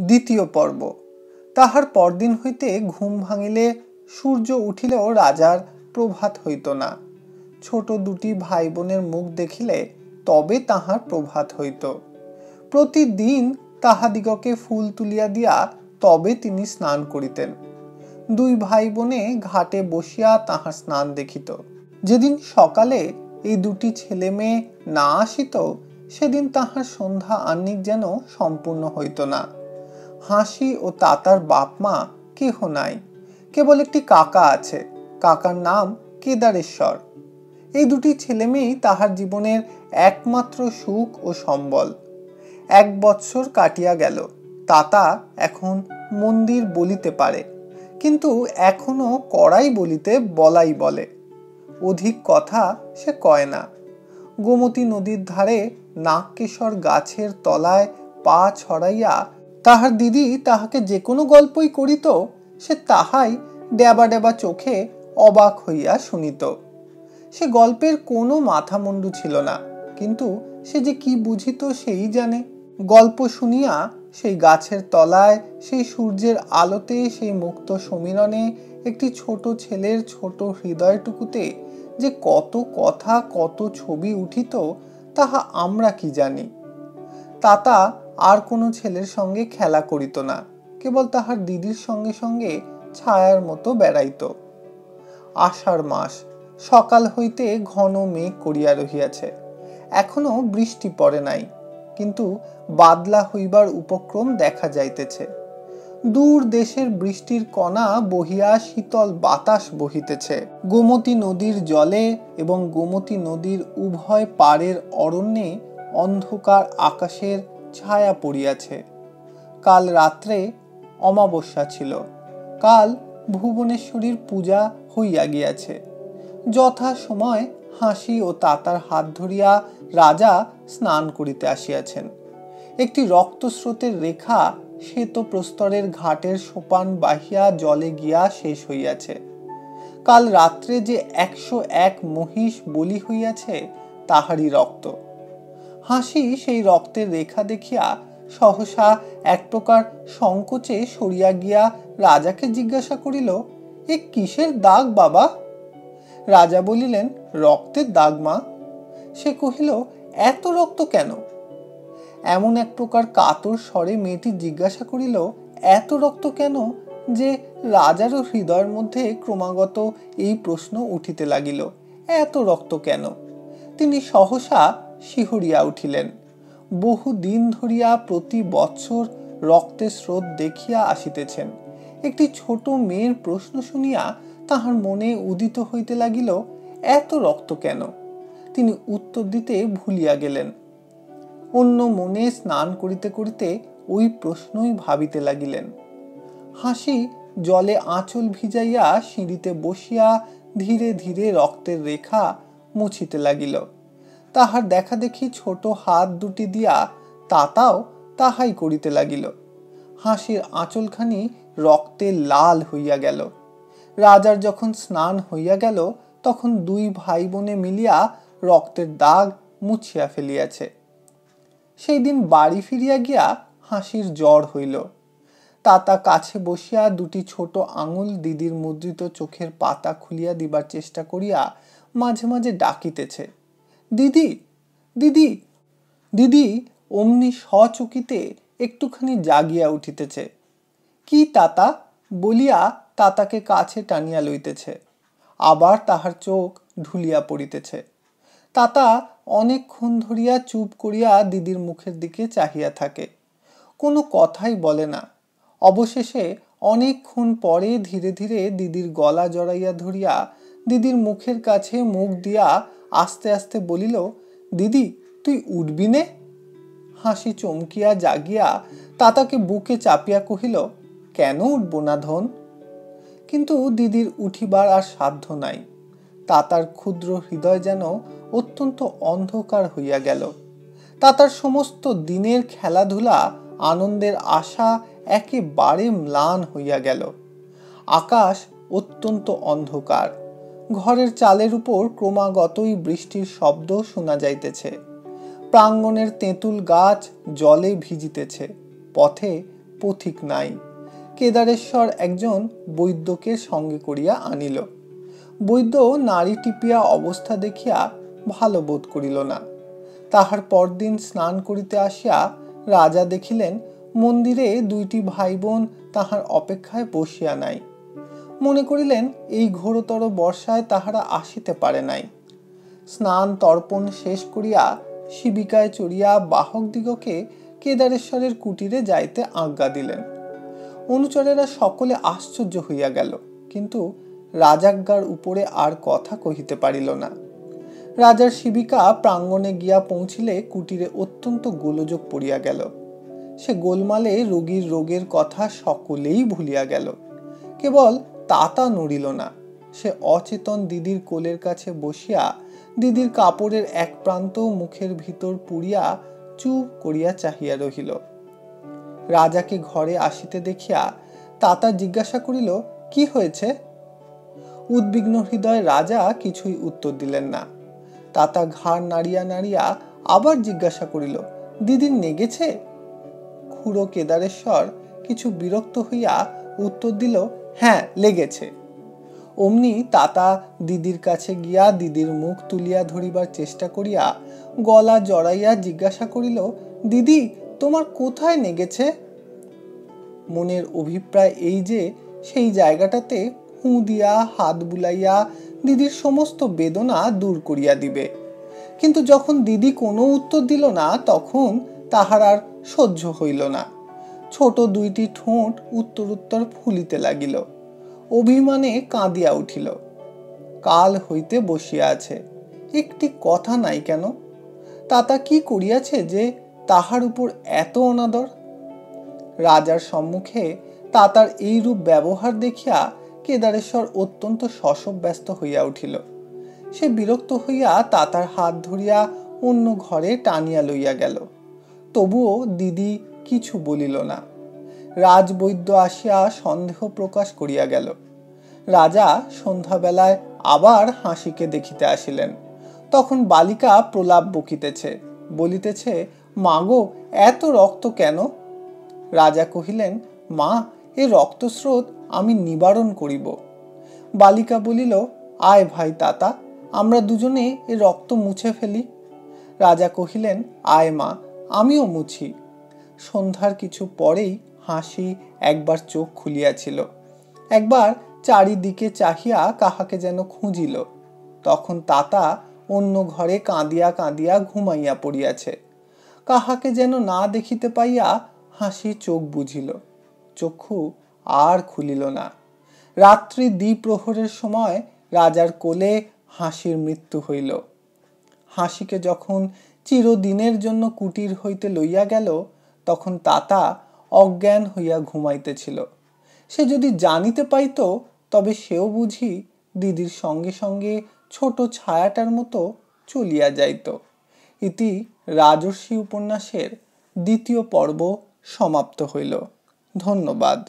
দ্বিতীয় পর্ব। তাহার পরদিন হইতে ঘুম ভাঙিলে সূর্য উঠিলেও রাজার প্রভাত হইত না। ছোট দুটি ভাই বোনের মুখ দেখিলে তবে তাহার প্রভাত হইত। প্রতিদিন তাহাদিগকে ফুল তুলিয়া দিয়া তবে তিনি স্নান করিতেন। দুই ভাই বোনে ঘাটে বসিয়া তাহার স্নান দেখিত। যেদিন সকালে এই দুটি ছেলে মেয়ে না আসিত, সেদিন তাহার সন্ধ্যা আহ্নিক যেন সম্পূর্ণ হইত না। হাসি ও তাতার বাপ মা কেহ নাই। কেবল একটি কাকা আছে। কাকার নাম কেদারেশ্বর। এই দুটি ছেলে মেয়েই তাহার জীবনের একমাত্র সুখ ও সম্বল। এক বৎসর কাটিয়া গেল। তাতা এখন মন্দির বলিতে পারে। কিন্তু এখনও কড়াই বলিতে বলাই বলে। অধিক কথা সে কয় না। গোমতী নদীর ধারে নাগকেশর গাছের তলায় পা ছড়াইয়া তাহার দিদি তাহাকে যে কোনো গল্পই করিত, সে তাহাই ডেবা ডেবা চোখে অবাক হইয়া শুনিত। সে গল্পের কোনো মাথা মুন্ডু ছিল না, কিন্তু সে যে কি বুঝিত সেই জানে। গল্প শুনিয়া সেই গাছের তলায়, সেই সূর্যের আলোতে, সেই মুক্ত সমীরণে একটি ছোট ছেলের ছোট হৃদয়টুকুতে যে কত কথা, কত ছবি উঠিত, তাহা আমরা কি জানি? তাতা আর কোনো ছেলের সঙ্গে খেলা করিত না, কেবল তাহার দিদির সঙ্গে সঙ্গে ছায়ার মতো বেড়াইত। আষাঢ় মাস, সকাল হইতে ঘন মেঘ করিয়া রহিয়াছে। এখনও বৃষ্টি পড়ে নাই, কিন্তু বাদলা হইবার উপক্রম দেখা যাইতেছে। দূর দেশের বৃষ্টির কণা বহিয়া শীতল বাতাস বহিতেছে। গোমতী নদীর জলে এবং গোমতী নদীর উভয় পাড়ের অরণ্যে অন্ধকার আকাশের ছায়া পড়িয়াছে। কাল রাত্রে অমাবস্যা ছিল। কাল ভুবনেশ্বরীর পূজা হইয়া গিয়াছে। যথা সময় হাসি ও তাতার হাত ধরিয়া রাজা স্নান করিতে আসিয়াছেন। একটি রক্তস্রোতের রেখা শ্বেত প্রস্তরের ঘাটের সোপান বাহিয়া জলে গিয়া শেষ হইয়াছে। কাল রাত্রে যে একশো এক মহিষ বলি হইয়াছে, তাহারই রক্ত। হাসি সেই রক্তের রেখা দেখিয়া সহসা এক প্রকার সংকোচে সরিয়া গিয়া রাজাকে জিজ্ঞাসা করিল, এ কিসের দাগ বাবা? রাজা বলিলেন, রক্তের দাগ মা। সে কহিল, এত রক্ত কেন? এমন এক প্রকার কাতর স্বরে মেয়েটি জিজ্ঞাসা করিল, এত রক্ত কেন যে রাজারও হৃদয়ের মধ্যে ক্রমাগত এই প্রশ্ন উঠিতে লাগিল, এত রক্ত কেন? তিনি সহসা শিহরিয়া উঠিলেন। বহু দিন ধরিয়া প্রতি বছর রক্তের স্রোত দেখিয়া আসিতেছেন। একটি ছোট মেয়ের প্রশ্ন শুনিয়া তাহার মনে উদিত হইতে লাগিল, এত রক্ত কেন? তিনি উত্তর দিতে ভুলিয়া গেলেন। অন্য মনে স্নান করিতে করিতে ওই প্রশ্নই ভাবিতে লাগিলেন। হাসি জলে আঁচল ভিজাইয়া সিঁড়িতে বসিয়া ধীরে ধীরে রক্তের রেখা মুছিতে লাগিল। তাহার দেখা দেখি ছোট হাত দুটি দিয়া তাতাও তাহাই করিতে লাগিল। হাসির আঁচলখানি রক্তে লাল হইয়া গেল। রাজার যখন স্নান হইয়া গেল, তখন দুই ভাই বোনে মিলিয়া রক্তের দাগ মুছিয়া ফেলিয়াছে। সেই দিন বাড়ি ফিরিয়া গিয়া হাসির জ্বর হইল। তাতা কাছে বসিয়া দুটি ছোট আঙুল দিদির মুদ্রিত চোখের পাতা খুলিয়া দিবার চেষ্টা করিয়া মাঝে মাঝে ডাকিতেছে। দিদি দিদি দিদি, অমনি সচকিতে একটুখানি জাগিয়া উঠিতেছে। কি তাতা? বলিয়া তাতাকে কাছে টানিয়া লইতেছে। আবার তাহার চোখ ঢুলিয়া পড়িতেছে। তাতা অনেকক্ষণ ধরিয়া চুপ করিয়া দিদির মুখের দিকে চাহিয়া থাকে। কোনো কথাই বলে না। অবশেষে অনেকক্ষণ পরে ধীরে ধীরে দিদির গলা জড়াইয়া ধরিয়া দিদির মুখের কাছে মুখ দিয়া আস্তে আস্তে বলিল, দিদি, তুই উঠবি নে? হাসি চমকিয়া জাগিয়া তাতাকে বুকে চাপিয়া কহিল, কেন উঠব না ধন? কিন্তু দিদির উঠিবার আর সাধ্য নাই। তাতার ক্ষুদ্র হৃদয় যেন অত্যন্ত অন্ধকার হইয়া গেল। তাতার সমস্ত দিনের খেলাধুলা, আনন্দের আশা একেবারে ম্লান হইয়া গেল। আকাশ অত্যন্ত অন্ধকার। ঘরের চালের উপর ক্রমাগতই বৃষ্টির শব্দ শোনা যাইতেছে। প্রাঙ্গণের তেঁতুল গাছ জলে ভিজিতেছে, পথে পথিক নাই। কেদারেশ্বর একজন বৈদ্যকে সঙ্গে করিয়া আনিল। বৈদ্য নারী টিপিয়া অবস্থা দেখিয়া ভালো বোধ করিল না। তাহার পরদিন স্নান করিতে আসিয়া রাজা দেখিলেন, মন্দিরে দুইটি ভাই বোন তাহার অপেক্ষায় বসিয়া নাই। মনে করিলেন, এই ঘোরতর বর্ষায় তাহারা আসিতে পারে নাই। স্নান তর্পণ শেষ করিয়া শিবিকায় চড়িয়া বাহক দিগকে কেদারেশ্বরের কুটিরে যাইতে আজ্ঞা দিলেন। অনুচরেরা সকলে আশ্চর্য হইয়া গেল, কিন্তু রাজাজ্ঞার উপরে আর কথা কহিতে পারিল না। রাজার শিবিকা প্রাঙ্গণে গিয়া পৌঁছিলে কুটিরে অত্যন্ত গোলযোগ পড়িয়া গেল। সে গোলমালে রোগীর রোগের কথা সকলেই ভুলিয়া গেল। কেবল তাতা নড়িল না। সে অচেতন দিদির কোলের কাছে বসিয়া দিদির কাপড়ের এক প্রান্ত মুখের ভিতর পুড়িয়া চুপ করিয়া চাহিয়া রহিল। রাজাকে ঘরে আসিতে দেখিয়া তাতা জিজ্ঞাসা করিল, কি হয়েছে? উদ্বিগ্ন হৃদয় রাজা কিছুই উত্তর দিলেন না। তাতা ঘাড় নাড়িয়া নাড়িয়া আবার জিজ্ঞাসা করিল, দিদির নেগেছে? খুড়ো কেদারেশ্বর কিছু বিরক্ত হইয়া উত্তর দিল হ্যাঁ লেগেছে। অমনি তাতা দিদির কাছে গিয়া দিদির মুখ তুলিয়া ধরিবার চেষ্টা করিয়া গলা জড়াইয়া জিজ্ঞাসা করিল, দিদি, তোমার কোথায় নেগেছে মনের অভিপ্রায় এই যে, সেই জায়গাটাতে হু দিয়া হাত বুলাইয়া দিদির সমস্ত বেদনা দূর করিয়া দিবে। কিন্তু যখন দিদি কোনো উত্তর দিল না, তখন তাহার আর সহ্য হইল না। ছোট দুইটি ঠোঁট উত্তর উত্তর ফুলিতে লাগিল। অভিমানে কাঁদিয়া উঠিল। কাল হইতে বসিয়া আছে। একটি কথা নাই কেন? তাতা কি করিয়াছে যে তাহার উপর এত অনাদর? রাজার সম্মুখে তাতার এইরূপ ব্যবহার দেখিয়া কেদারেশ্বর অত্যন্ত শশব ব্যস্ত হইয়া উঠিল। সে বিরক্ত হইয়া তাতার হাত ধরিয়া অন্য ঘরে টানিয়া লইয়া গেল। তবুও দিদি কিছু বলিল না। রাজবৈদ্য আসিয়া সন্দেহ প্রকাশ করিয়া গেল। রাজা সন্ধ্যাবেলায় আবার হাসিকে দেখিতে আসিলেন। তখন বালিকা প্রলাপ বকিতেছে, বলিতেছে, মাগো, এত রক্ত কেন? রাজা কহিলেন, মা, এ রক্তস্রোত আমি নিবারণ করিব। বালিকা বলিল, আয় ভাই তাতা, আমরা দুজনে এ রক্ত মুছে ফেলি। রাজা কহিলেন, আয় মা, আমিও মুছি। সন্ধ্যার কিছু পরেই হাসি একবার চোখ খুলিয়াছিল। একবার চারিদিকে চাহিয়া কাহাকে যেন খুঁজিল। তখন তাতা অন্য ঘরে কাঁদিয়া কাঁদিয়া ঘুমাইয়া পড়িয়াছে। কাহাকে যেন না দেখিতে পাইয়া হাসি চোখ বুঝিল। চক্ষু আর খুলিল না। রাত্রি দ্বিপ্রহরের সময় রাজার কোলে হাসির মৃত্যু হইল। হাসিকে যখন চিরদিনের জন্য কুটির হইতে লইয়া গেল তখন তাতা অজ্ঞান হইয়া ঘুমাইতেছিল। সে যদি জানিতে পাইত, তবে সেও বুঝি দিদির সঙ্গে সঙ্গে ছোট ছায়াটার মতো চলিয়া যাইত। ইতি রাজর্ষি উপন্যাসের দ্বিতীয় পর্ব সমাপ্ত হইল। ধন্যবাদ।